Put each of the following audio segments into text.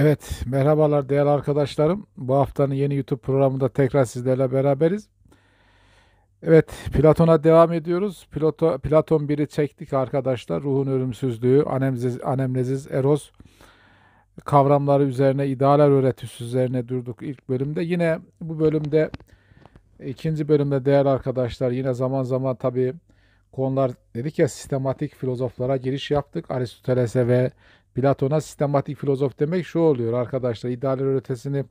Evet, merhabalar değerli arkadaşlarım. Bu haftanın yeni YouTube programında tekrar sizlerle beraberiz. Evet, Platon'a devam ediyoruz. Plato, Platon 1'i çektik arkadaşlar. Ruhun ölümsüzlüğü, anemneziz, anemneziz, eros kavramları üzerine, idealer öğretisi üzerine durduk ilk bölümde. Yine bu bölümde, ikinci bölümde değerli arkadaşlar yine zaman zaman tabii konular dedik ya sistematik filozoflara giriş yaptık. Aristoteles'e ve Platon'a sistematik filozof demek şu oluyor arkadaşlar. İdealer öğretisini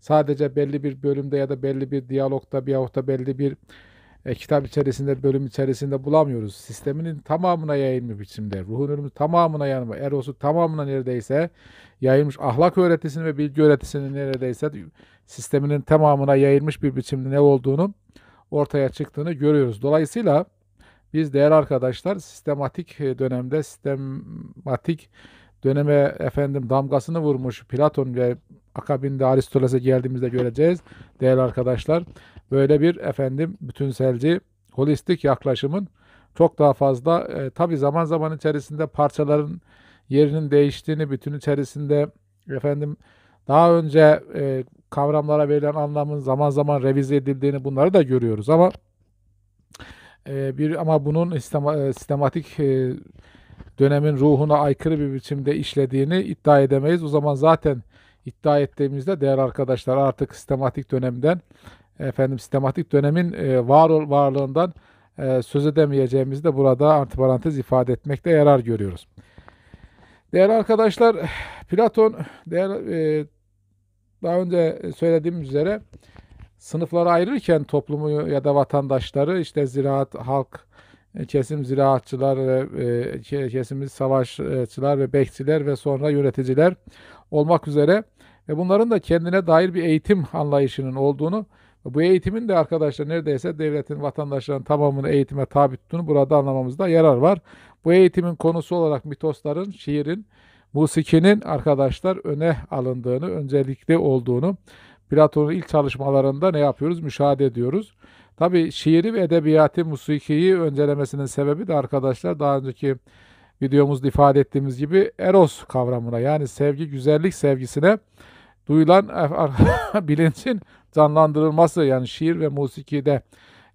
sadece belli bir bölümde ya da belli bir diyalogda bir da belli bir e, kitap içerisinde, bölüm içerisinde bulamıyoruz. Sisteminin tamamına yayılmış biçimde, ruhun ölümü tamamına yayılmış, erosu tamamına neredeyse yayılmış, ahlak öğretisini ve bilgi öğretisini neredeyse sisteminin tamamına yayılmış bir biçimde ne olduğunu ortaya çıktığını görüyoruz. Dolayısıyla biz değerli arkadaşlar sistematik e, dönemde sistematik döneme efendim damgasını vurmuş Platon ve akabinde Aristoteles'e geldiğimizde göreceğiz değerli arkadaşlar. Böyle bir efendim bütünselci, holistik yaklaşımın çok daha fazla e, tabi zaman zaman içerisinde parçaların yerinin değiştiğini, bütün içerisinde efendim daha önce e, kavramlara verilen anlamın zaman zaman revize edildiğini bunları da görüyoruz ama e, bir ama bunun e, sistematik e, dönemin ruhuna aykırı bir biçimde işlediğini iddia edemeyiz. O zaman zaten iddia ettiğimizde değer arkadaşlar artık sistematik dönemden efendim sistematik dönemin e, var varlığından e, söz edemeyeceğimizi de burada antiparantez ifade etmekte yarar görüyoruz. Değerli arkadaşlar Platon değer, e, daha önce söylediğim üzere sınıflara ayırırken toplumu ya da vatandaşları işte ziraat, halk, kesim ziraatçılar ve e, kesim savaşçılar ve bekçiler ve sonra yöneticiler olmak üzere ve bunların da kendine dair bir eğitim anlayışının olduğunu bu eğitimin de arkadaşlar neredeyse devletin vatandaşların tamamını eğitime tabi tuttuğunu burada anlamamızda yarar var. Bu eğitimin konusu olarak mitosların, şiirin, musikinin arkadaşlar öne alındığını, öncelikli olduğunu Platon'un ilk çalışmalarında ne yapıyoruz? Müşahede ediyoruz. Tabi şiiri ve edebiyatı, musikiyi öncelemesinin sebebi de arkadaşlar daha önceki videomuzda ifade ettiğimiz gibi eros kavramına yani sevgi, güzellik sevgisine duyulan bilincin canlandırılması yani şiir ve musikide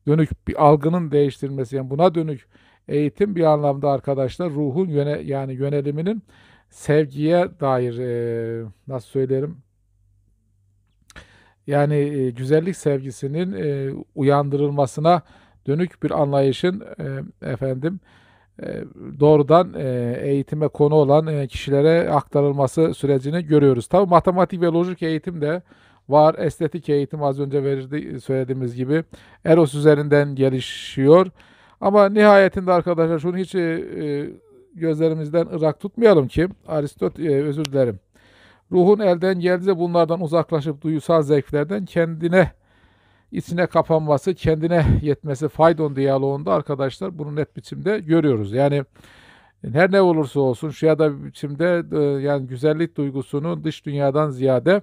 dönük bir algının değiştirilmesi yani buna dönük eğitim bir anlamda arkadaşlar ruhun yöne, yani yöneliminin sevgiye dair e, nasıl söylerim yani güzellik sevgisinin uyandırılmasına dönük bir anlayışın efendim doğrudan eğitime konu olan kişilere aktarılması sürecini görüyoruz. Tabi matematik ve lojik eğitim de var. Estetik eğitim az önce verirdi, söylediğimiz gibi Eros üzerinden gelişiyor. Ama nihayetinde arkadaşlar şunu hiç gözlerimizden ırak tutmayalım ki Aristot özür dilerim. Ruhun elden geldiğince bunlardan uzaklaşıp duyusal zevklerden kendine içine kapanması, kendine yetmesi Faydon diyaloğunda arkadaşlar bunu net biçimde görüyoruz. Yani her ne olursa olsun şu ya da biçimde e, yani güzellik duygusunu dış dünyadan ziyade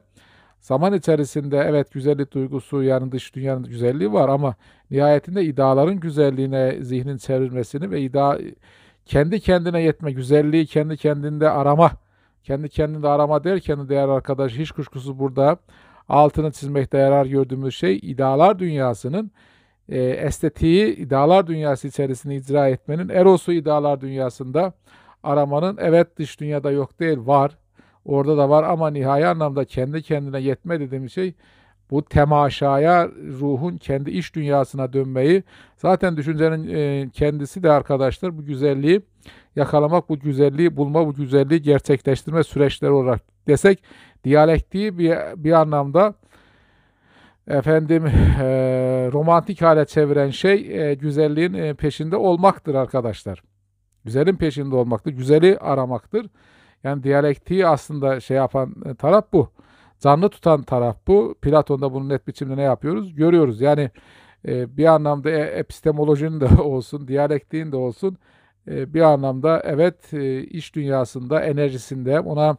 zaman içerisinde evet güzellik duygusu yani dış dünyanın güzelliği var ama nihayetinde idaların güzelliğine zihnin çevrilmesini ve ida kendi kendine yetme, güzelliği kendi kendinde arama kendi kendinde arama derken değer arkadaş hiç kuşkusuz burada altını çizmekte yarar gördüğümüz şey idealar dünyasının e, estetiği idealar dünyası içerisinde icra etmenin erosu idealar dünyasında aramanın evet dış dünyada yok değil var. Orada da var ama nihai anlamda kendi kendine yetme dediğimiz şey bu temaşaya ruhun kendi iş dünyasına dönmeyi zaten düşüncenin e, kendisi de arkadaşlar bu güzelliği yakalamak, bu güzelliği bulma, bu güzelliği gerçekleştirme süreçleri olarak desek diyalektiği bir, bir anlamda efendim e, romantik hale çeviren şey e, güzelliğin e, peşinde olmaktır arkadaşlar. Güzelin peşinde olmaktır, güzeli aramaktır. Yani diyalektiği aslında şey yapan e, taraf bu. Canlı tutan taraf bu. Platon'da bunu net biçimde ne yapıyoruz? Görüyoruz. Yani e, bir anlamda e, epistemolojinin de olsun, diyalektiğin de olsun e, bir anlamda evet e, iş dünyasında, enerjisinde ona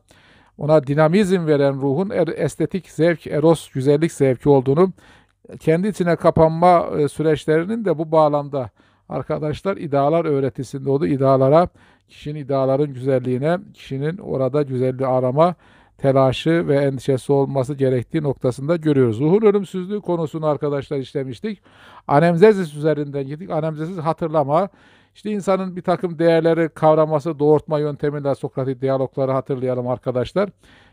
ona dinamizm veren ruhun er, estetik zevk, eros güzellik zevki olduğunu kendi içine kapanma e, süreçlerinin de bu bağlamda arkadaşlar idealar öğretisinde oldu. İdealara, kişinin ideaların güzelliğine, kişinin orada güzelliği arama telaşı ve endişesi olması gerektiği noktasında görüyoruz. Ruhun ölümsüzlüğü konusunu arkadaşlar işlemiştik. Anemzezis üzerinden gittik. Anemzezis hatırlama. İşte insanın bir takım değerleri kavraması, doğurtma yöntemiyle Sokratik diyalogları hatırlayalım arkadaşlar.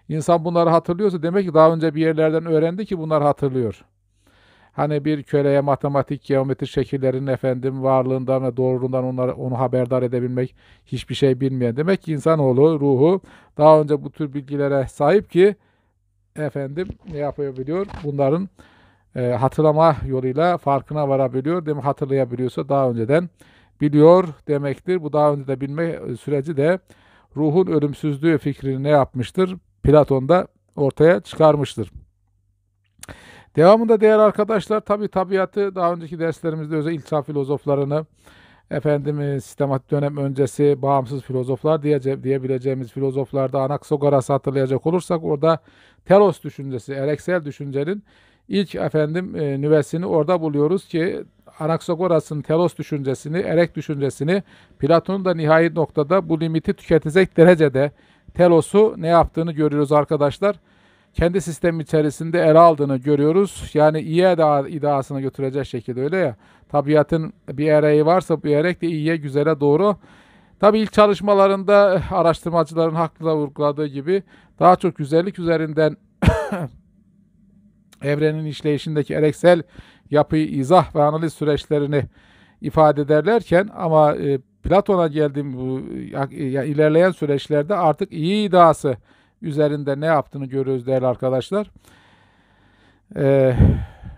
İnsan bunları hatırlıyorsa demek ki daha önce bir yerlerden öğrendi ki bunlar hatırlıyor. Hani bir köleye matematik, geometri şekillerinin efendim varlığından ve doğruluğundan onları, onu haberdar edebilmek hiçbir şey bilmeyen. Demek ki insanoğlu ruhu daha önce bu tür bilgilere sahip ki efendim ne yapabiliyor? Bunların e, hatırlama yoluyla farkına varabiliyor. Demek hatırlayabiliyorsa daha önceden biliyor demektir. Bu daha önce de bilme süreci de ruhun ölümsüzlüğü fikrini ne yapmıştır? Platon'da ortaya çıkarmıştır. Devamında değerli arkadaşlar tabi tabiatı daha önceki derslerimizde özel ilk filozoflarını efendim e, sistematik dönem öncesi bağımsız filozoflar diye, diyebileceğimiz filozoflarda Anaxagoras'ı hatırlayacak olursak orada telos düşüncesi, ereksel düşüncenin ilk efendim e, nüvesini orada buluyoruz ki Anaxagoras'ın telos düşüncesini, erek düşüncesini Platon'un da nihai noktada bu limiti tüketecek derecede telosu ne yaptığını görüyoruz arkadaşlar kendi sistem içerisinde ele aldığını görüyoruz. Yani iyi eda, iddiasına götürecek şekilde öyle ya. Tabiatın bir ereği varsa bu erek de iyiye güzele doğru. Tabii ilk çalışmalarında araştırmacıların haklı vurguladığı gibi daha çok güzellik üzerinden evrenin işleyişindeki ereksel yapıyı izah ve analiz süreçlerini ifade ederlerken ama e, Platon'a geldiğim bu ya, ilerleyen süreçlerde artık iyi iddiası üzerinde ne yaptığını görüyoruz değerli arkadaşlar. Ee,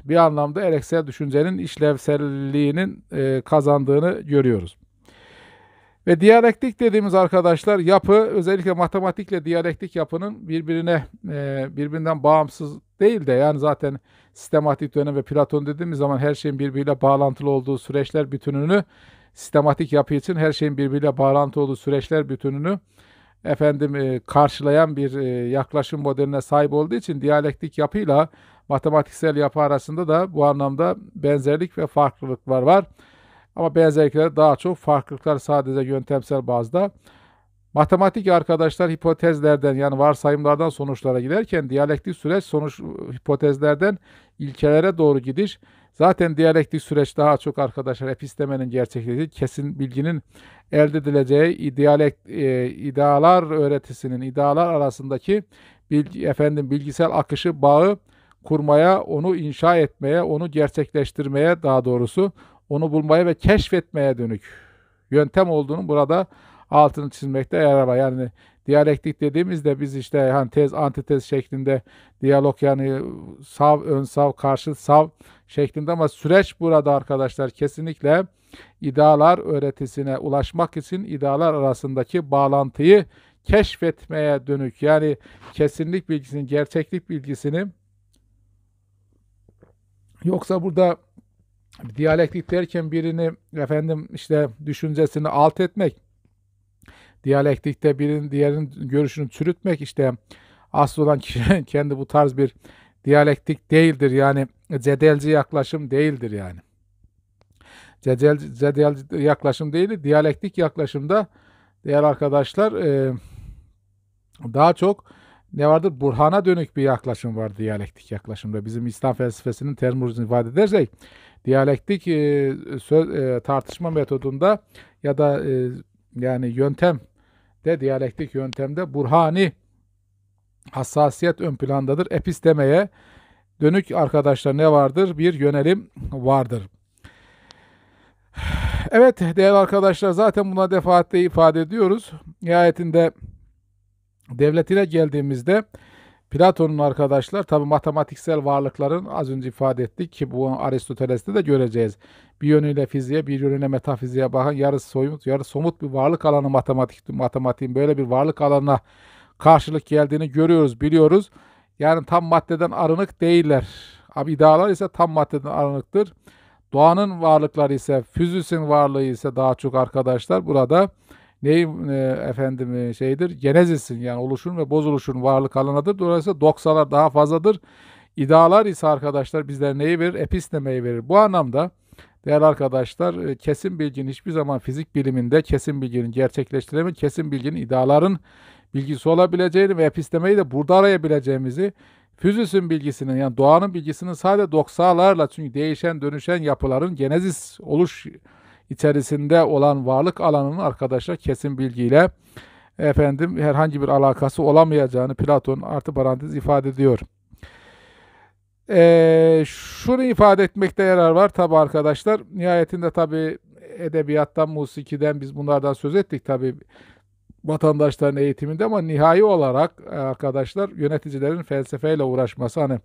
bir anlamda ereksel düşüncenin işlevselliğinin e, kazandığını görüyoruz. Ve diyalektik dediğimiz arkadaşlar yapı özellikle matematikle diyalektik yapının birbirine e, birbirinden bağımsız değil de yani zaten sistematik dönem ve Platon dediğimiz zaman her şeyin birbiriyle bağlantılı olduğu süreçler bütününü sistematik yapı için her şeyin birbiriyle bağlantılı olduğu süreçler bütününü efendim e, karşılayan bir e, yaklaşım modeline sahip olduğu için diyalektik yapıyla matematiksel yapı arasında da bu anlamda benzerlik ve farklılıklar var. Ama benzerlikler daha çok farklılıklar sadece yöntemsel bazda. Matematik arkadaşlar hipotezlerden yani varsayımlardan sonuçlara giderken diyalektik süreç sonuç hipotezlerden ilkelere doğru gidiş. Zaten diyalektik süreç daha çok arkadaşlar epistemenin gerçekliği, kesin bilginin elde edileceği idealek, e, idealar öğretisinin, idealar arasındaki bilgi, efendim bilgisel akışı bağı kurmaya, onu inşa etmeye, onu gerçekleştirmeye daha doğrusu onu bulmaya ve keşfetmeye dönük yöntem olduğunu burada altını çizmekte yarar. Yani diyalektik dediğimizde biz işte hani tez antitez şeklinde diyalog yani sav ön sav karşı sav şeklinde ama süreç burada arkadaşlar. Kesinlikle idealar öğretisine ulaşmak için idealar arasındaki bağlantıyı keşfetmeye dönük. Yani kesinlik bilgisini, gerçeklik bilgisini yoksa burada diyalektik derken birini efendim işte düşüncesini alt etmek diyalektikte birinin diğerinin görüşünü çürütmek işte asıl olan kişinin kendi bu tarz bir diyalektik değildir yani cedelci yaklaşım değildir yani. Cedel, cedel yaklaşım değil, diyalektik yaklaşımda değerli arkadaşlar e, daha çok ne vardır? Burhan'a dönük bir yaklaşım var diyalektik yaklaşımda. Bizim İslam felsefesinin terminolojisini ifade edersek diyalektik e, söz, e, tartışma metodunda ya da e, yani yöntem de diyalektik yöntemde burhani hassasiyet ön plandadır. Epistemeye dönük arkadaşlar ne vardır? Bir yönelim vardır. Evet değerli arkadaşlar zaten buna defaatle ifade ediyoruz. Nihayetinde devletine geldiğimizde Platon'un arkadaşlar tabi matematiksel varlıkların az önce ifade ettik ki bu Aristoteles'te de göreceğiz. Bir yönüyle fiziğe bir yönüyle metafiziğe bakın yarı soyut yarı somut bir varlık alanı matematik matematiğin böyle bir varlık alanına karşılık geldiğini görüyoruz biliyoruz. Yani tam maddeden arınık değiller. Abi idealar ise tam maddeden arınıktır. Doğanın varlıkları ise füzüsün varlığı ise daha çok arkadaşlar burada neyin e, efendim e, şeydir? Genezisin yani oluşun ve bozuluşun varlık alanıdır. Dolayısıyla doksalar daha fazladır. İdealar ise arkadaşlar bizler neyi verir? Epistemeyi verir. Bu anlamda değerli arkadaşlar e, kesin bilginin hiçbir zaman fizik biliminde kesin bilginin gerçekleştiremez. Kesin bilginin ideaların bilgisi olabileceğini ve epistemeyi de burada arayabileceğimizi Füzüsün bilgisinin yani doğanın bilgisinin sadece doksalarla çünkü değişen dönüşen yapıların genezis oluş içerisinde olan varlık alanının arkadaşlar kesin bilgiyle efendim herhangi bir alakası olamayacağını Platon artı parantez ifade ediyor. Ee, şunu ifade etmekte yarar var tabi arkadaşlar. Nihayetinde tabi edebiyattan, musikiden biz bunlardan söz ettik tabi vatandaşların eğitiminde ama nihai olarak e, arkadaşlar yöneticilerin felsefeyle uğraşması hani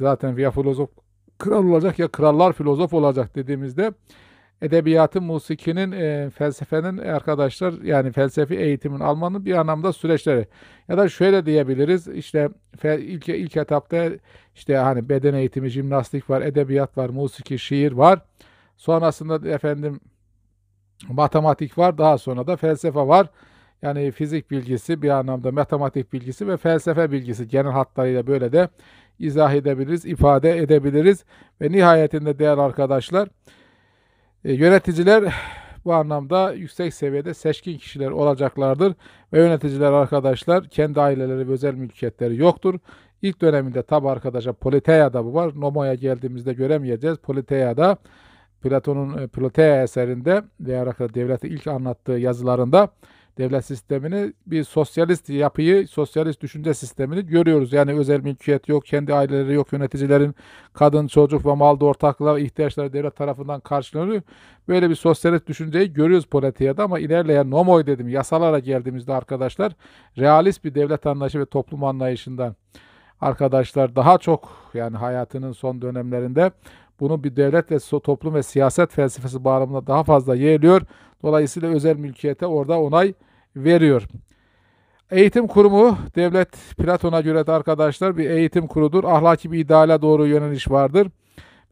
zaten ya filozof kral olacak ya krallar filozof olacak dediğimizde edebiyatın, musikinin, e, felsefenin arkadaşlar yani felsefi eğitimin almanın bir anlamda süreçleri. Ya da şöyle diyebiliriz işte ilk, ilk etapta işte hani beden eğitimi, jimnastik var, edebiyat var, musiki, şiir var. Sonrasında efendim matematik var, daha sonra da felsefe var. Yani fizik bilgisi bir anlamda matematik bilgisi ve felsefe bilgisi genel hatlarıyla böyle de izah edebiliriz, ifade edebiliriz. Ve nihayetinde değerli arkadaşlar e, yöneticiler bu anlamda yüksek seviyede seçkin kişiler olacaklardır. Ve yöneticiler arkadaşlar kendi aileleri ve özel mülkiyetleri yoktur. İlk döneminde tabi arkadaşlar Politeia'da bu var. Nomo'ya geldiğimizde göremeyeceğiz. Politeia'da Platon'un e, Politeia eserinde veya devleti ilk anlattığı yazılarında devlet sistemini bir sosyalist yapıyı, sosyalist düşünce sistemini görüyoruz. Yani özel mülkiyet yok, kendi aileleri yok, yöneticilerin kadın, çocuk ve malda ortaklığa ihtiyaçları devlet tarafından karşılanıyor. Böyle bir sosyalist düşünceyi görüyoruz politiğada ama ilerleyen nomoy dedim yasalara geldiğimizde arkadaşlar realist bir devlet anlayışı ve toplum anlayışından arkadaşlar daha çok yani hayatının son dönemlerinde bunu bir devlet ve toplum ve siyaset felsefesi bağlamında daha fazla yeğliyor. Dolayısıyla özel mülkiyete orada onay veriyor. Eğitim kurumu devlet Platon'a göre de arkadaşlar bir eğitim kurudur. Ahlaki bir ideale doğru yöneliş vardır.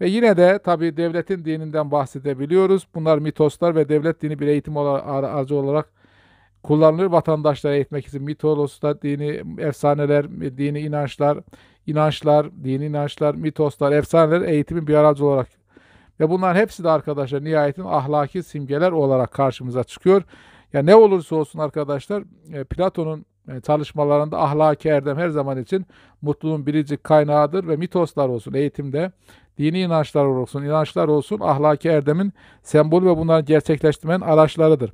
Ve yine de tabi devletin dininden bahsedebiliyoruz. Bunlar mitoslar ve devlet dini bir eğitim aracı olarak kullanılır. Vatandaşları eğitmek için mitoslar, dini efsaneler, dini inançlar, inançlar, dini inançlar, mitoslar, efsaneler eğitimin bir aracı olarak ve bunların hepsi de arkadaşlar nihayetin ahlaki simgeler olarak karşımıza çıkıyor. Ya ne olursa olsun arkadaşlar e, Platon'un e, çalışmalarında ahlaki erdem her zaman için mutluluğun biricik kaynağıdır ve mitoslar olsun eğitimde dini inançlar olsun, inançlar olsun ahlaki erdemin sembolü ve bunları gerçekleştirmenin araçlarıdır.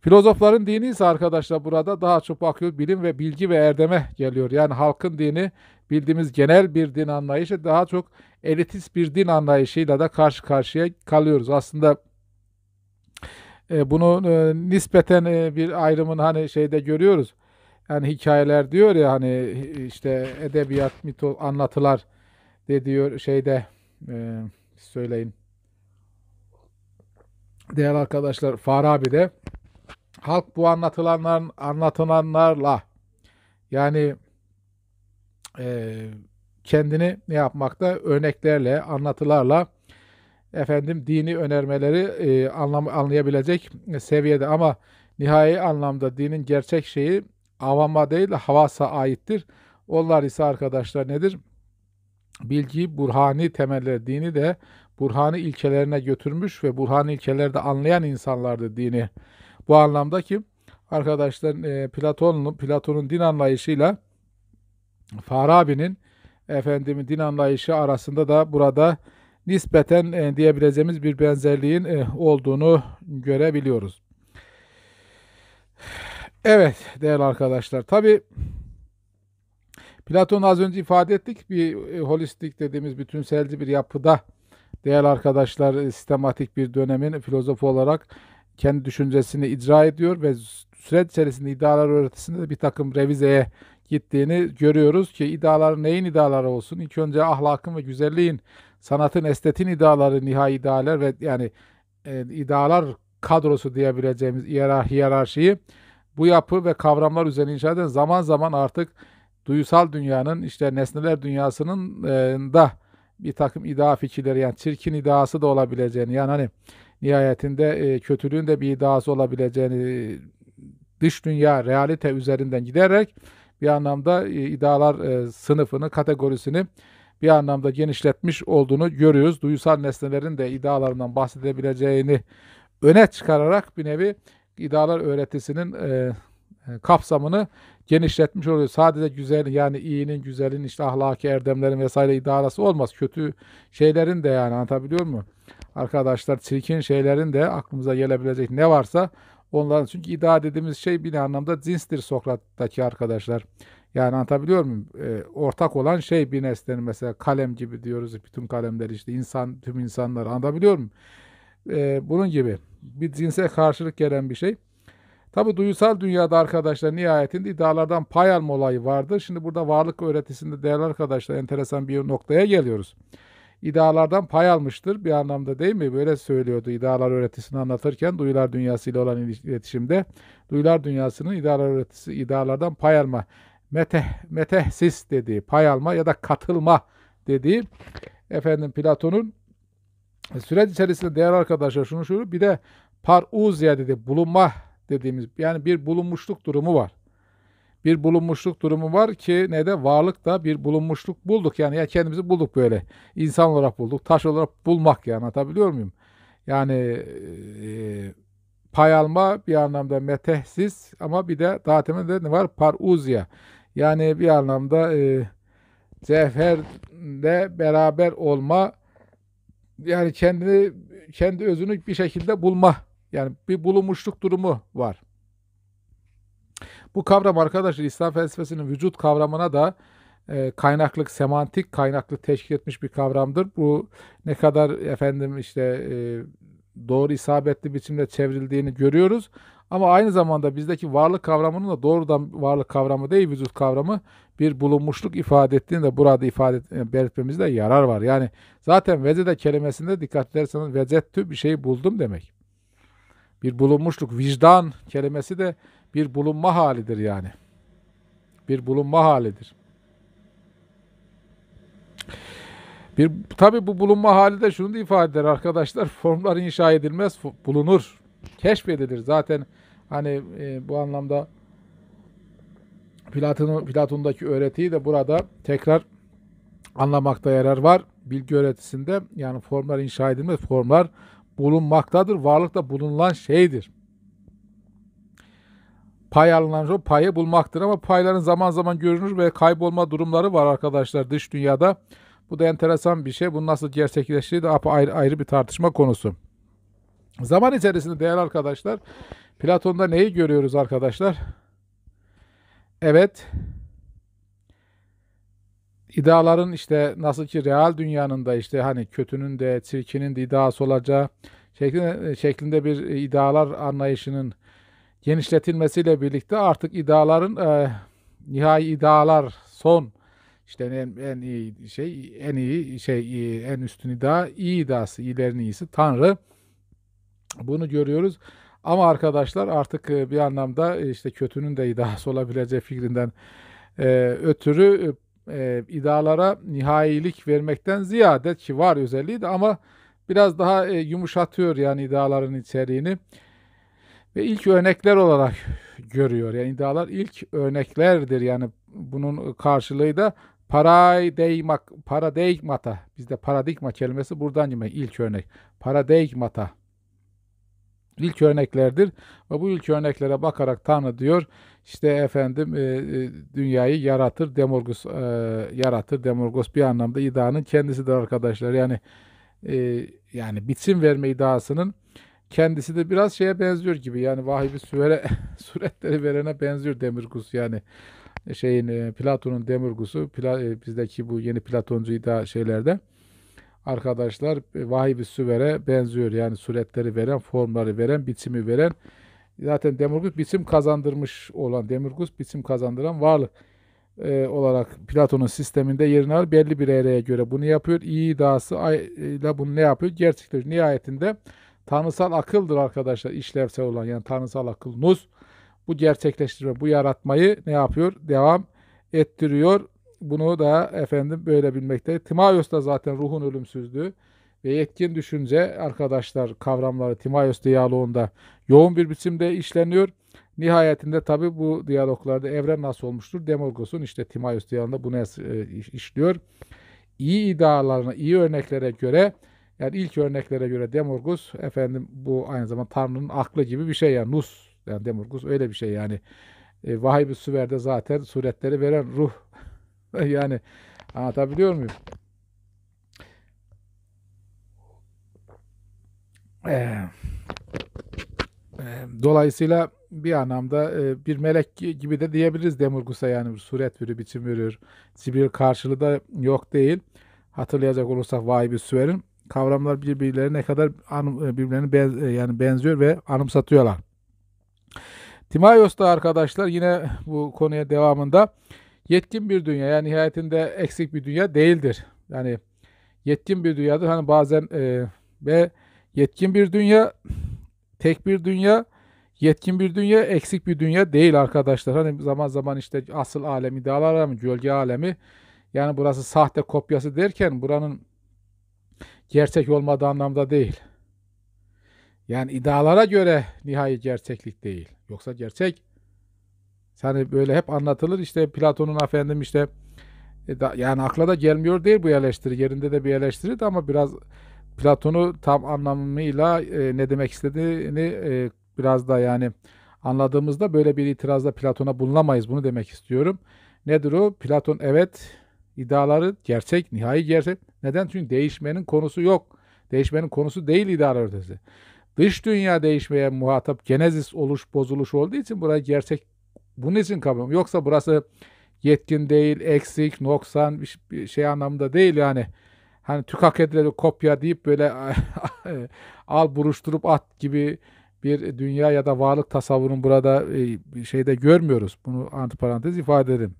Filozofların dini ise arkadaşlar burada daha çok bakıyor bilim ve bilgi ve erdeme geliyor. Yani halkın dini bildiğimiz genel bir din anlayışı daha çok elitist bir din anlayışıyla da karşı karşıya kalıyoruz. Aslında e, bunu e, nispeten e, bir ayrımın hani şeyde görüyoruz. Yani hikayeler diyor ya hani işte edebiyat, mito, anlatılar de diyor şeyde e, söyleyin. Değerli arkadaşlar Farabi'de halk bu anlatılanların anlatılanlarla yani e, kendini ne yapmakta örneklerle anlatılarla efendim dini önermeleri e, anlam anlayabilecek seviyede ama nihai anlamda dinin gerçek şeyi avama değil de havasa aittir. Onlar ise arkadaşlar nedir? Bilgi, burhani temelleri dini de burhani ilkelerine götürmüş ve burhani ilkeleri de anlayan insanlardı dini. Bu anlamda ki arkadaşlar e, Platon'un Platon'un din anlayışıyla Farabi'nin efendim din anlayışı arasında da burada nispeten e, diyebileceğimiz bir benzerliğin e, olduğunu görebiliyoruz. Evet değerli arkadaşlar tabi Platon az önce ifade ettik bir e, holistik dediğimiz bütünselci bir yapıda değerli arkadaşlar e, sistematik bir dönemin filozofu olarak kendi düşüncesini icra ediyor ve süreç içerisinde iddialar öğretisinde de bir takım revizeye gittiğini görüyoruz ki iddialar neyin iddiaları olsun? İlk önce ahlakın ve güzelliğin, sanatın, estetin iddiaları, nihai idealer ve yani e, idealar kadrosu diyebileceğimiz hiyerarşiyi bu yapı ve kavramlar üzerine inşa eden zaman zaman artık duysal dünyanın işte nesneler dünyasının e, da bir takım iddia fikirleri yani çirkin iddiası da olabileceğini yani hani nihayetinde e, kötülüğün de bir iddiası olabileceğini dış dünya realite üzerinden giderek bir anlamda e, iddialar e, sınıfını, kategorisini bir anlamda genişletmiş olduğunu görüyoruz. Duysal nesnelerin de iddialarından bahsedebileceğini öne çıkararak bir nevi iddialar öğretisinin e, e, kapsamını genişletmiş oluyor. Sadece güzel yani iyinin, güzelin işte ahlaki erdemlerin vesaire idarası olmaz. Kötü şeylerin de yani anlatabiliyor muyum? Arkadaşlar çirkin şeylerin de aklımıza gelebilecek ne varsa onların çünkü iddia dediğimiz şey bir anlamda cinstir Sokrat'taki arkadaşlar. Yani anlatabiliyor muyum? E, ortak olan şey bir nesnenin mesela kalem gibi diyoruz. Bütün kalemler işte insan, tüm insanlar anlatabiliyor muyum? E, bunun gibi bir cinse karşılık gelen bir şey. Tabi duysal dünyada arkadaşlar nihayetinde iddialardan pay alma olayı vardır. Şimdi burada varlık öğretisinde değerli arkadaşlar enteresan bir noktaya geliyoruz. İddialardan pay almıştır bir anlamda değil mi? Böyle söylüyordu iddialar öğretisini anlatırken duyular dünyasıyla olan iletişimde. Duyular dünyasının iddialar öğretisi, iddialardan pay alma, meteh, metehsis dediği, pay alma ya da katılma dediği efendim Platon'un süreç içerisinde değerli arkadaşlar şunu şunu bir de paruzya dedi bulunma dediğimiz yani bir bulunmuşluk durumu var. Bir bulunmuşluk durumu var ki ne de varlık da bir bulunmuşluk bulduk. Yani ya kendimizi bulduk böyle. İnsan olarak bulduk. Taş olarak bulmak yani anlatabiliyor muyum? Yani e, pay alma bir anlamda metehsiz ama bir de daha temelde ne var? Paruzya. Yani bir anlamda e, cevherle beraber olma yani kendini kendi özünü bir şekilde bulma yani bir bulunmuşluk durumu var. Bu kavram arkadaşlar İslam felsefesinin vücut kavramına da e, kaynaklık, semantik kaynaklık teşkil etmiş bir kavramdır. Bu ne kadar efendim işte e, doğru isabetli biçimde çevrildiğini görüyoruz. Ama aynı zamanda bizdeki varlık kavramının da doğrudan varlık kavramı değil vücut kavramı bir bulunmuşluk ifade ettiğini de burada ifade et, belirtmemizde yarar var. Yani zaten vezede kelimesinde dikkat ederseniz vezettü bir şeyi buldum demek bir bulunmuşluk. Vicdan kelimesi de bir bulunma halidir yani. Bir bulunma halidir. Bir tabi bu bulunma hali de şunu da ifade eder arkadaşlar. Formlar inşa edilmez, bulunur, keşfedilir. Zaten hani e, bu anlamda Platon, Platon'daki öğretiyi de burada tekrar anlamakta yarar var. Bilgi öğretisinde yani formlar inşa edilmez, formlar bulunmaktadır. Varlık da bulunulan şeydir. Pay alınan o payı bulmaktır ama payların zaman zaman görünür ve kaybolma durumları var arkadaşlar dış dünyada. Bu da enteresan bir şey. Bu nasıl gerçekleştiği de ayrı, ayrı bir tartışma konusu. Zaman içerisinde değerli arkadaşlar Platon'da neyi görüyoruz arkadaşlar? Evet, İdaların işte nasıl ki real dünyanın da işte hani kötünün de çirkinin de iddiası olacağı şeklinde, şeklinde bir iddialar anlayışının genişletilmesiyle birlikte artık iddiaların e, nihai iddialar son işte en, en iyi şey en iyi şey en üstün iddia iyi iddiası iyilerin iyisi Tanrı bunu görüyoruz. Ama arkadaşlar artık e, bir anlamda işte kötünün de iddiası olabileceği fikrinden e, ötürü e, idalara nihailik vermekten ziyade ki var özelliği de ama biraz daha e, yumuşatıyor yani idaların içeriğini ve ilk örnekler olarak görüyor. Yani idalar ilk örneklerdir yani bunun karşılığı da paradigma, paradigmata bizde paradigma kelimesi buradan geliyor ilk örnek. Paradigmata ilk örneklerdir. Ve bu ilk örneklere bakarak Tanrı diyor işte efendim e, e, dünyayı yaratır, Demorgos e, yaratır. Demorgos bir anlamda idanın kendisidir arkadaşlar. Yani e, yani biçim verme iddiasının kendisi de biraz şeye benziyor gibi. Yani vahibi süvere suretleri verene benziyor Demorgos yani şeyin e, Platon'un Demorgos'u Pla, e, bizdeki bu yeni Platoncu iddia şeylerde arkadaşlar e, vahiy bir süvere benziyor. Yani suretleri veren, formları veren, biçimi veren. Zaten Demurgus biçim kazandırmış olan, Demurgus biçim kazandıran varlık e, olarak Platon'un sisteminde yerini alır. Belli bir eğreye göre bunu yapıyor. İyi iddiası ile bunu ne yapıyor? Gerçekleştiriyor. Nihayetinde tanrısal akıldır arkadaşlar işlevsel olan yani tanrısal akıl nus. Bu gerçekleştirme, bu yaratmayı ne yapıyor? Devam ettiriyor bunu da efendim böyle bilmekte. Timaios da zaten ruhun ölümsüzlüğü ve yetkin düşünce arkadaşlar kavramları Timaios diyaloğunda yoğun bir biçimde işleniyor. Nihayetinde tabi bu diyaloglarda evren nasıl olmuştur? Demorgos'un işte Timaios diyalogunda bunu e, işliyor. İyi iddialarına, iyi örneklere göre yani ilk örneklere göre Demorgos efendim bu aynı zamanda Tanrı'nın aklı gibi bir şey yani Nus yani Demorgos öyle bir şey yani E, Vahib-i Süver'de zaten suretleri veren ruh. yani anlatabiliyor muyum? Ee, dolayısıyla bir anlamda e, bir melek gibi de diyebiliriz Demurgus'a yani suret veriyor, biçim veriyor. Cibril karşılığı da yok değil. Hatırlayacak olursak Vahib-i Süver'in kavramlar birbirlerine ne kadar anım, e, birbirlerine benz, e, yani benziyor ve anımsatıyorlar. Timaios da arkadaşlar yine bu konuya devamında yetkin bir dünya yani nihayetinde eksik bir dünya değildir. Yani yetkin bir dünyadır. Hani bazen e, ve yetkin bir dünya tek bir dünya yetkin bir dünya eksik bir dünya değil arkadaşlar. Hani zaman zaman işte asıl alemi, ideal alemi, gölge alemi yani burası sahte kopyası derken buranın gerçek olmadığı anlamda değil. Yani iddialara göre nihai gerçeklik değil. Yoksa gerçek yani böyle hep anlatılır işte Platon'un efendim işte e, yani akla da gelmiyor değil bu eleştiri. Yerinde de bir eleştiri ama biraz Platon'u tam anlamıyla e, ne demek istediğini e, biraz da yani anladığımızda böyle bir itirazda Platon'a bulunamayız. Bunu demek istiyorum. Nedir o? Platon evet iddiaları gerçek, nihai gerçek. Neden? Çünkü değişmenin konusu yok. Değişmenin konusu değil iddialar ötesi. Dış dünya değişmeye muhatap genezis oluş bozuluş olduğu için burayı gerçek bunun için kabul Yoksa burası yetkin değil, eksik, noksan bir şey anlamında değil yani. Hani tükak edilen kopya deyip böyle al buruşturup at gibi bir dünya ya da varlık tasavvurun burada e, şeyde görmüyoruz. Bunu antiparantez ifade edelim.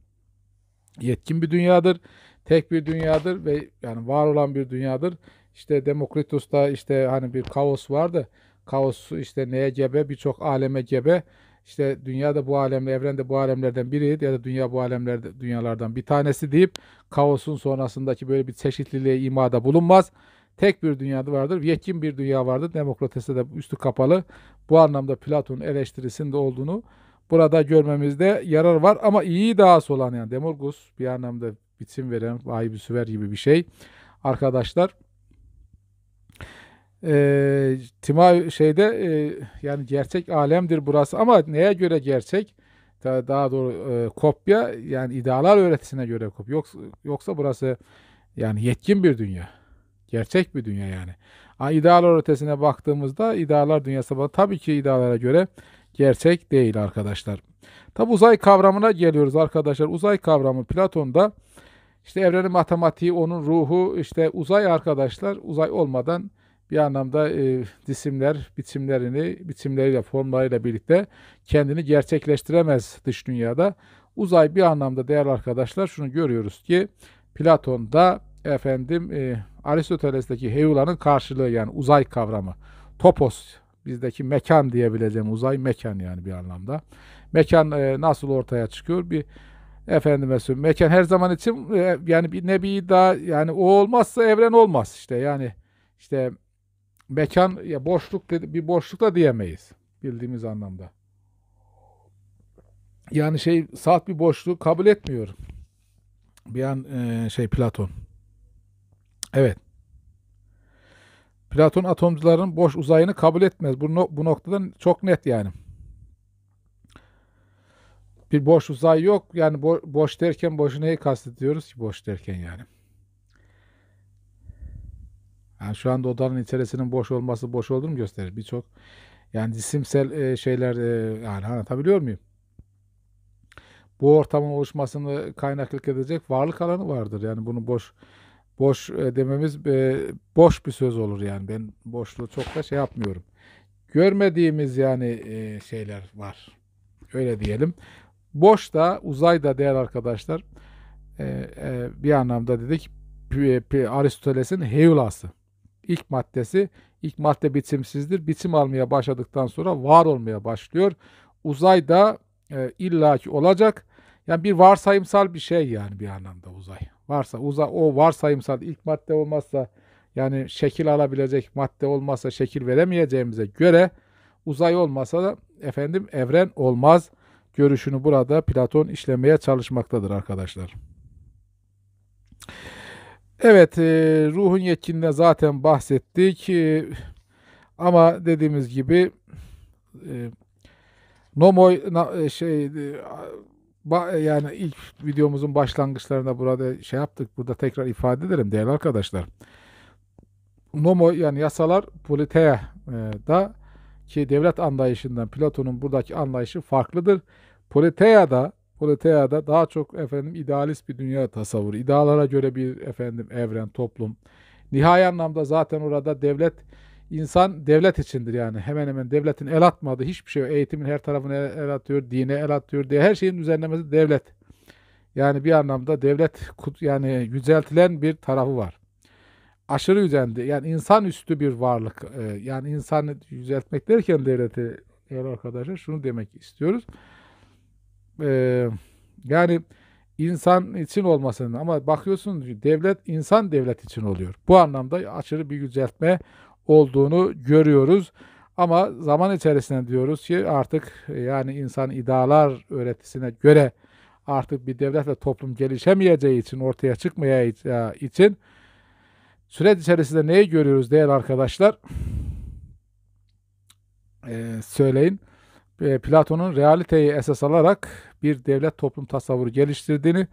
Yetkin bir dünyadır, tek bir dünyadır ve yani var olan bir dünyadır. İşte Demokritus'ta işte hani bir kaos vardı. Kaos işte neye gebe? Birçok aleme gebe. İşte dünyada bu alemde, evrende bu alemlerden biri ya da dünya bu alemlerde dünyalardan bir tanesi deyip kaosun sonrasındaki böyle bir çeşitliliğe imada bulunmaz. Tek bir dünyada vardır. Yetkin bir dünya vardır. Demokratesi de üstü kapalı. Bu anlamda Platon'un eleştirisinde olduğunu burada görmemizde yarar var. Ama iyi dahası olan yani Demorgus bir anlamda biçim veren vahibi süver gibi bir şey. Arkadaşlar e, Tima şeyde e, yani gerçek alemdir burası ama neye göre gerçek? Daha, daha doğru e, kopya yani idealar öğretisine göre kopya. Yoksa, yoksa burası yani yetkin bir dünya. Gerçek bir dünya yani. Ha, idealar ötesine baktığımızda idealar dünyası tabii ki idealara göre gerçek değil arkadaşlar. Tabi uzay kavramına geliyoruz arkadaşlar. Uzay kavramı Platon'da işte evrenin matematiği, onun ruhu, işte uzay arkadaşlar uzay olmadan bir anlamda e, cisimler biçimlerini, biçimleriyle, formlarıyla birlikte kendini gerçekleştiremez dış dünyada. Uzay bir anlamda değerli arkadaşlar şunu görüyoruz ki Platon'da efendim e, Aristoteles'teki heyulanın karşılığı yani uzay kavramı. Topos bizdeki mekan diyebileceğim uzay mekan yani bir anlamda. Mekan e, nasıl ortaya çıkıyor? Bir efendime söyleyeyim mekan her zaman için e, yani bir nebi daha yani o olmazsa evren olmaz işte yani işte mekan ya boşluk bir boşluk da diyemeyiz bildiğimiz anlamda. Yani şey saat bir boşluğu kabul etmiyor. Bir an e, şey Platon. Evet. Platon atomcuların boş uzayını kabul etmez. Bu, bu noktadan çok net yani. Bir boş uzay yok. Yani bo boş derken boşu neyi kastediyoruz ki boş derken yani. Yani şu anda odanın içerisinin boş olması boş olduğunu mu gösterir? Birçok yani cisimsel e, şeyler e, yani anlatabiliyor muyum? Bu ortamın oluşmasını kaynaklık edecek varlık alanı vardır. Yani bunu boş boş e, dememiz e, boş bir söz olur yani. Ben boşluğu çok da şey yapmıyorum. Görmediğimiz yani e, şeyler var. Öyle diyelim. Boş da uzay da değerli arkadaşlar e, e, bir anlamda dedik Aristoteles'in heulası ilk maddesi. İlk madde biçimsizdir. Biçim almaya başladıktan sonra var olmaya başlıyor. Uzay da e, illaki olacak. Yani bir varsayımsal bir şey yani bir anlamda uzay. Varsa uzay o varsayımsal ilk madde olmazsa yani şekil alabilecek madde olmazsa şekil veremeyeceğimize göre uzay olmasa da efendim evren olmaz görüşünü burada Platon işlemeye çalışmaktadır arkadaşlar. Evet, e, ruhun yetkinliğine zaten bahsettik. E, ama dediğimiz gibi e, Nomoy şey e, ba- yani ilk videomuzun başlangıçlarında burada şey yaptık. Burada tekrar ifade ederim değerli arkadaşlar. Nomo yani yasalar politeia e, da ki devlet anlayışından Platon'un buradaki anlayışı farklıdır. Politeia'da Politeia'da daha çok efendim idealist bir dünya tasavvuru. İdealara göre bir efendim evren, toplum. Nihai anlamda zaten orada devlet insan devlet içindir yani. Hemen hemen devletin el atmadığı hiçbir şey yok. Eğitimin her tarafını el, atıyor, dine el atıyor diye her şeyin düzenlemesi devlet. Yani bir anlamda devlet yani yüceltilen bir tarafı var. Aşırı yüceldi. Yani insan üstü bir varlık. Ee, yani insanı yüceltmek derken devleti eğer arkadaşlar şunu demek istiyoruz. Ee, yani insan için olmasının ama bakıyorsun devlet insan devlet için oluyor. Bu anlamda aşırı bir yüceltme olduğunu görüyoruz. Ama zaman içerisinde diyoruz ki artık yani insan idealar öğretisine göre artık bir devlet ve toplum gelişemeyeceği için ortaya çıkmayacağı için süreç içerisinde neyi görüyoruz değerli arkadaşlar? Ee, söyleyin. Ee, Platon'un realiteyi esas alarak bir devlet toplum tasavvuru geliştirdiğini,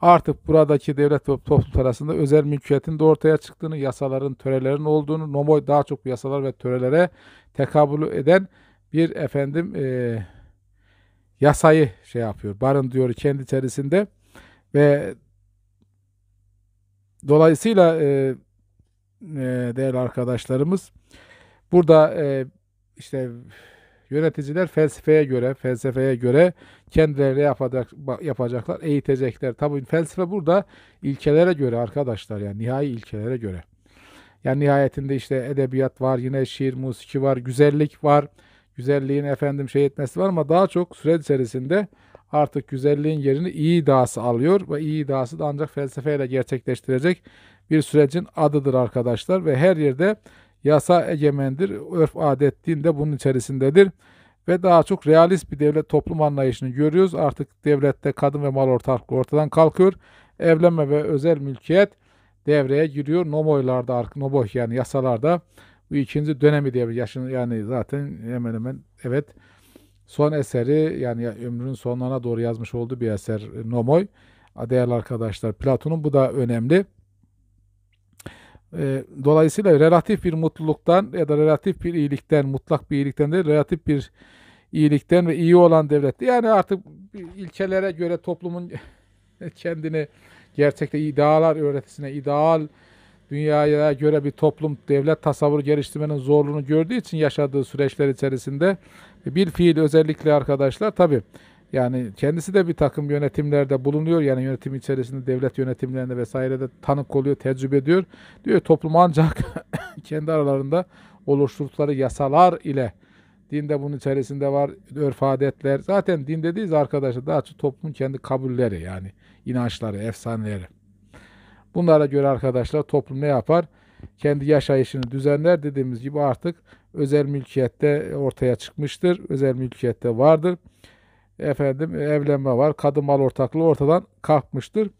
artık buradaki devlet ve toplum arasında özel mülkiyetin de ortaya çıktığını, yasaların, törelerin olduğunu, nomoy daha çok yasalar ve törelere tekabül eden bir efendim e, yasayı şey yapıyor, barındırıyor kendi içerisinde ve dolayısıyla e, e, değerli arkadaşlarımız burada e, işte Yöneticiler felsefeye göre, felsefeye göre kendileri yapacak, yapacaklar, eğitecekler. Tabii felsefe burada ilkelere göre arkadaşlar yani nihai ilkelere göre. Yani nihayetinde işte edebiyat var, yine şiir, musiki var, güzellik var. Güzelliğin efendim şey etmesi var ama daha çok süreç içerisinde artık güzelliğin yerini iyi iddiası alıyor ve iyi iddiası da ancak felsefeyle gerçekleştirecek bir sürecin adıdır arkadaşlar ve her yerde yasa egemendir. Örf adet din de bunun içerisindedir. Ve daha çok realist bir devlet toplum anlayışını görüyoruz. Artık devlette kadın ve mal ortaklığı ortadan kalkıyor. Evlenme ve özel mülkiyet devreye giriyor. Nomoylarda, nomoy yani yasalarda bu ikinci dönemi diye bir yaşın yani zaten hemen hemen evet son eseri yani ömrünün sonlarına doğru yazmış olduğu bir eser Nomoy. Değerli arkadaşlar Platon'un bu da önemli. E, dolayısıyla relatif bir mutluluktan ya da relatif bir iyilikten, mutlak bir iyilikten değil, relatif bir iyilikten ve iyi olan devlet. Yani artık ilkelere göre toplumun kendini gerçekte idealar öğretisine, ideal dünyaya göre bir toplum, devlet tasavvuru geliştirmenin zorluğunu gördüğü için yaşadığı süreçler içerisinde bir fiil özellikle arkadaşlar tabii yani kendisi de bir takım yönetimlerde bulunuyor. Yani yönetim içerisinde devlet yönetimlerinde vesairede tanık oluyor, tecrübe ediyor. Diyor toplum ancak kendi aralarında oluşturdukları yasalar ile dinde bunun içerisinde var örf adetler. Zaten din dediğiz arkadaşlar daha çok toplumun kendi kabulleri yani inançları, efsaneleri. Bunlara göre arkadaşlar toplum ne yapar? Kendi yaşayışını düzenler dediğimiz gibi artık özel mülkiyette ortaya çıkmıştır. Özel mülkiyette vardır efendim evlenme var. Kadın mal ortaklığı ortadan kalkmıştır.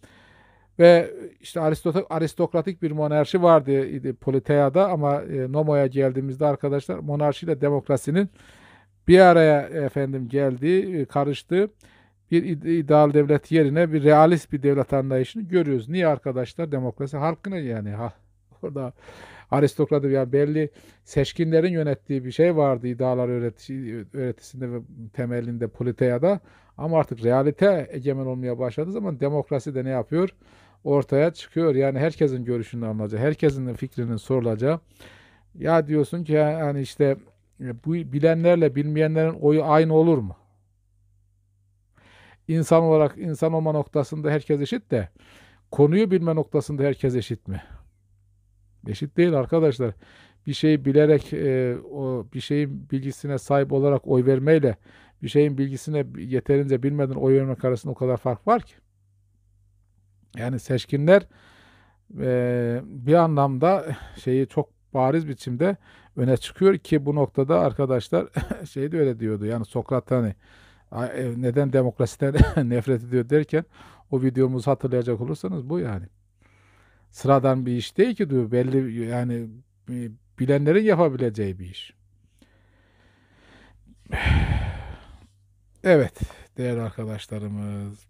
Ve işte aristokratik bir monarşi vardı Politeia'da ama e, Nomo'ya geldiğimizde arkadaşlar monarşiyle demokrasinin bir araya efendim geldiği, e, karıştığı bir ideal devlet yerine bir realist bir devlet anlayışını görüyoruz. Niye arkadaşlar? Demokrasi halkına yani ha orada aristokratı yani belli seçkinlerin yönettiği bir şey vardı iddialar öğretisi, öğretisinde ve temelinde Politeia'da. Ama artık realite egemen olmaya başladığı zaman demokrasi de ne yapıyor? Ortaya çıkıyor. Yani herkesin görüşünü alınacak, herkesin fikrinin sorulacağı. Ya diyorsun ki yani işte e, bu bilenlerle bilmeyenlerin oyu aynı olur mu? İnsan olarak insan olma noktasında herkes eşit de konuyu bilme noktasında herkes eşit mi? Eşit değil arkadaşlar. Bir şeyi bilerek e, o bir şeyin bilgisine sahip olarak oy vermeyle bir şeyin bilgisine yeterince bilmeden oy vermek arasında o kadar fark var ki. Yani seçkinler e, bir anlamda şeyi çok bariz biçimde öne çıkıyor ki bu noktada arkadaşlar şey de öyle diyordu. Yani Sokrat hani e, neden demokrasiden nefret ediyor derken o videomuzu hatırlayacak olursanız bu yani sıradan bir iş değil ki diyor. Belli yani bilenlerin yapabileceği bir iş. Evet, değerli arkadaşlarımız.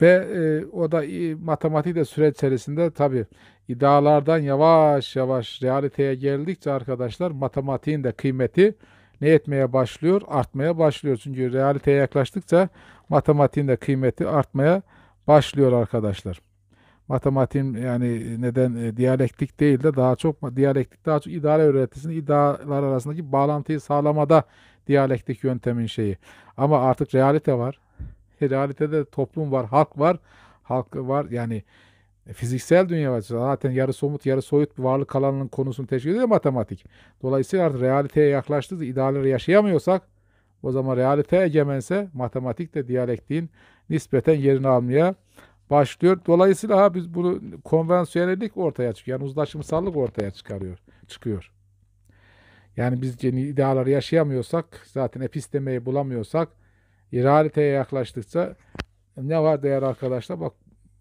Ve e, o da e, matematik de süreç içerisinde tabii iddialardan yavaş yavaş realiteye geldikçe arkadaşlar matematiğin de kıymeti ne etmeye başlıyor? Artmaya başlıyor. Çünkü realiteye yaklaştıkça matematiğin de kıymeti artmaya başlıyor arkadaşlar. Matematiğin yani neden e, diyalektik değil de daha çok diyalektik daha çok idare öğretisinin iddialar arasındaki bağlantıyı sağlamada diyalektik yöntemin şeyi. Ama artık realite var. Realitede toplum var, halk var. Halk var yani fiziksel dünya var. Zaten yarı somut, yarı soyut bir varlık alanının konusunu teşkil ediyor matematik. Dolayısıyla artık realiteye yaklaştığımızda idealleri yaşayamıyorsak o zaman realite egemense matematik de diyalektiğin nispeten yerini almaya başlıyor. Dolayısıyla ha, biz bunu konvansiyonellik ortaya çıkıyor. Yani uzlaşımsallık ortaya çıkarıyor, çıkıyor. Yani biz yeni ideaları yaşayamıyorsak, zaten epistemeyi bulamıyorsak, realiteye yaklaştıkça ne var değerli arkadaşlar? Bak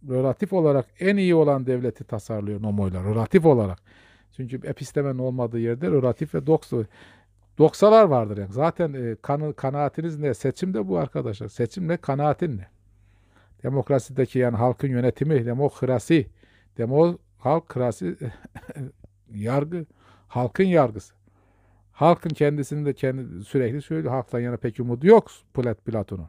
relatif olarak en iyi olan devleti tasarlıyor Nomo'yla. Relatif olarak. Çünkü epistemenin olmadığı yerde relatif ve doksa, doksalar vardır. Yani. Zaten e, kan, kanaatiniz ne? Seçim de bu arkadaşlar. Seçim ne? Kanaatin ne? Demokrasideki yani halkın yönetimi, demokrasi, demo, halk krasi, yargı, halkın yargısı. Halkın kendisinin de kendi sürekli söylüyor. Halktan yana pek umudu yok Plat Platon'un.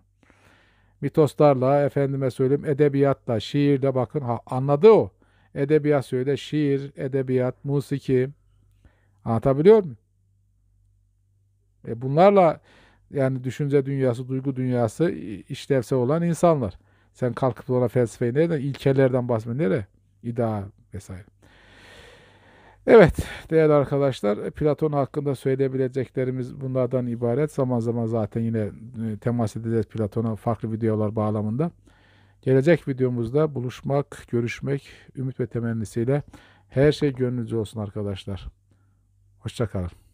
Mitoslarla, efendime söyleyeyim edebiyatla, şiirle bakın ha, anladı o. Edebiyat söyle, şiir, edebiyat, musiki. Anlatabiliyor muyum? E bunlarla yani düşünce dünyası, duygu dünyası işlevsel olan insanlar. Sen kalkıp ona felsefeyi nereden? İlkelerden bahsetme nereye? İdeal vesaire. Evet değerli arkadaşlar Platon hakkında söyleyebileceklerimiz bunlardan ibaret. Zaman zaman zaten yine e, temas edeceğiz Platon'a farklı videolar bağlamında. Gelecek videomuzda buluşmak, görüşmek, ümit ve temennisiyle her şey gönlünüzce olsun arkadaşlar. Hoşçakalın.